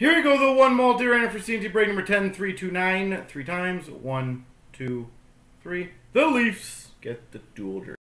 Here we go, the one multi-runner for C N C break number 10, 329, three times. One, two, three. The Leafs get the dual jersey.